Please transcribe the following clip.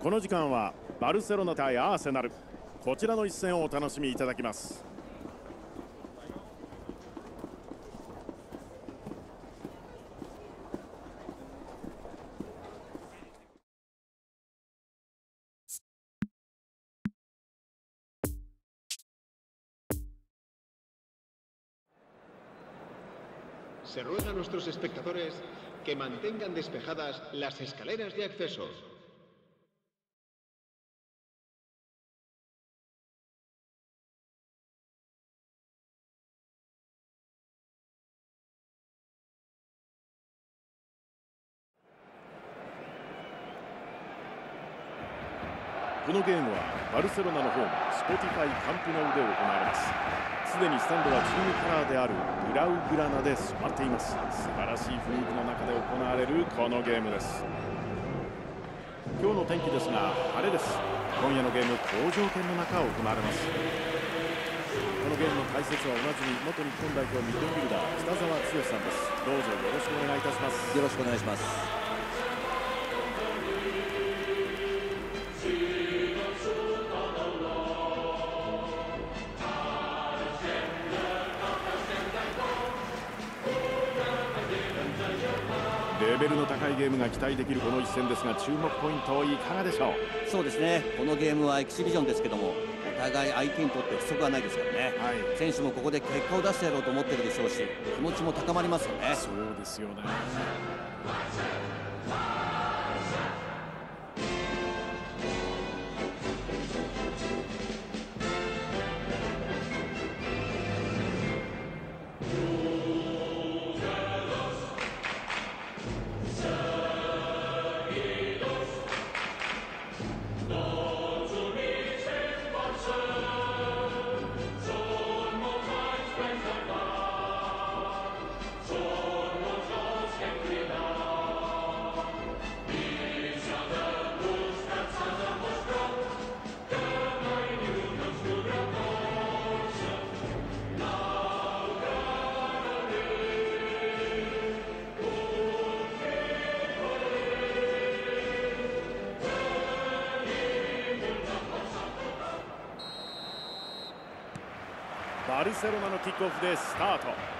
この時間はバルセロナ対アーセナルこちらの一戦をお楽しみいただきます「Se ruega a nuestros espectadores que mantengan despejadas las escaleras de acceso. このゲームはバルセロナのホーム Spotify Camp Nou で行われます。すでにスタンドはチームカラーであるブラウグラナで染まっています。素晴らしい雰囲気の中で行われるこのゲームです。今日の天気ですが晴れです。今夜のゲーム好条件の中行われます。このゲームの解説は同じに元日本代表ミッドフィルダー北澤剛さんです。どうぞよろしくお願いいたします。よろしくお願いします。レベルの高いゲームが期待できるこの一戦ですが注目ポイントいかがでしょう？そうですね。このゲームはエキシビジョンですけどもお互い相手にとって不足はないですからね、はい、選手もここで結果を出してやろうと思ってるでしょうし気持ちも高まりますよね。そうですよねバルセロナのキックオフでスタート。